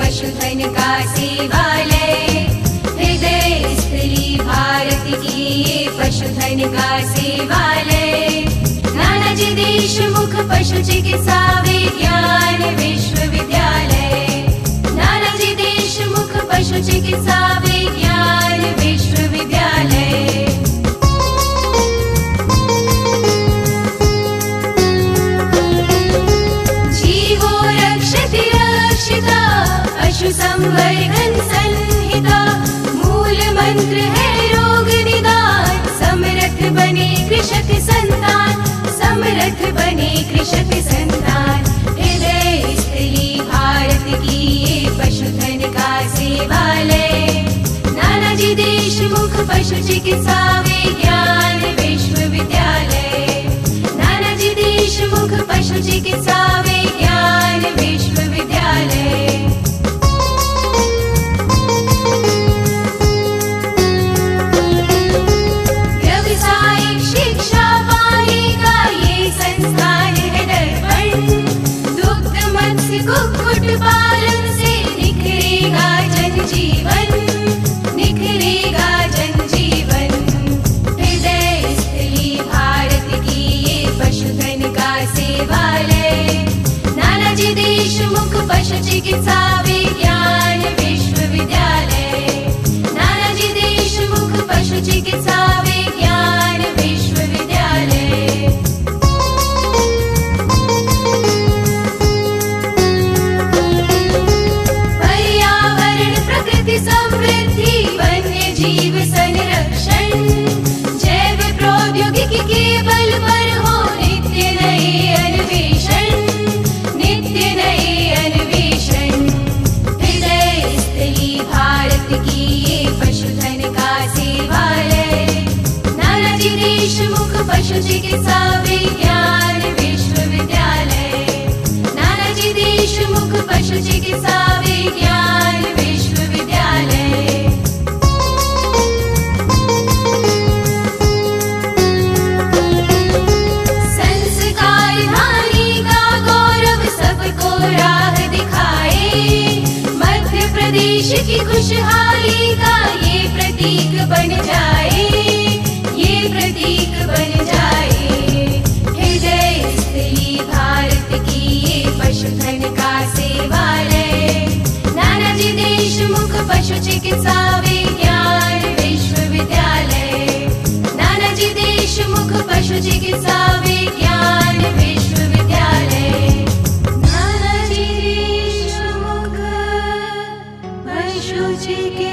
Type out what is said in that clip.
पशुधन का सेवालय। हृदयस्थली भारत की ये पशुधन का सेवालय। नानाजी देशमुख पशु चिकित्सा विज्ञान विश्वविद्यालय मूल निदान समर्थ बने कृषक संतान समर्थ बने कृषक संतान। हृदय स्थली भारत की ये पशुधन का सेवालय। नानाजी देशमुख पशु चिकित्सा चिकित्सा विज्ञान विश्वविद्यालय नानाजी देशमुख पशु चिकित्सा विश्वविद्यालय पर्यावरण प्रकृति समृद्धि वन्य जीव संरक्षण जैव प्रौद्योगिकी चिकित्सा विज्ञान विश्वविद्यालय। नानाजी देशमुख पशु विज्ञान विश्वविद्यालय। संस्कार धानी का गौरव सबको राह दिखाए। मध्य प्रदेश की खुशहाली का ये प्रतीक बन जाए चिकित्सा विज्ञान विश्वविद्यालय। नानाजी देशमुख पशु चिकित्सा विज्ञान विश्वविद्यालय। नानाजी देशमुख पशु चिकित्सा